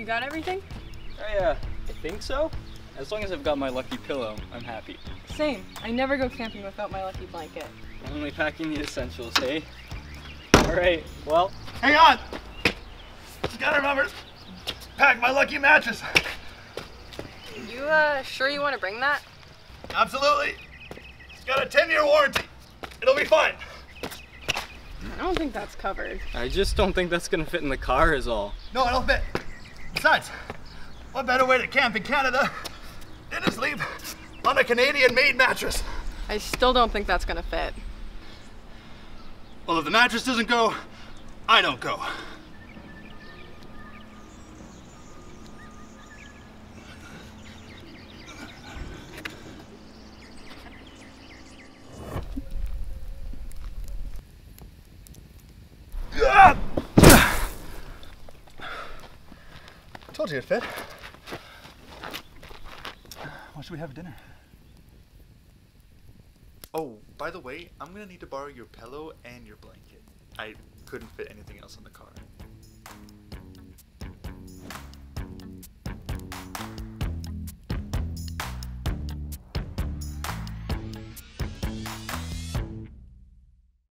You got everything? I, uh, I think so. As long as I've got my lucky pillow, I'm happy. Same. I never go camping without my lucky blanket. Only packing the essentials, hey? Alright, well, Hang on! Just gotta remember to pack my lucky mattress. You, uh, sure you want to bring that? Absolutely. It's got a 10 year warranty. It'll be fine. I don't think that's covered. I just don't think that's gonna fit in the car, is all. No, it'll fit. Besides, what better way to camp in Canada than to sleep on a Canadian made mattress? I still don't think that's gonna fit. Well, if the mattress doesn't go, I don't go. Told you it'd fit. What should we have for dinner? Oh, by the way, I'm gonna need to borrow your pillow and your blanket. I couldn't fit anything else in the car.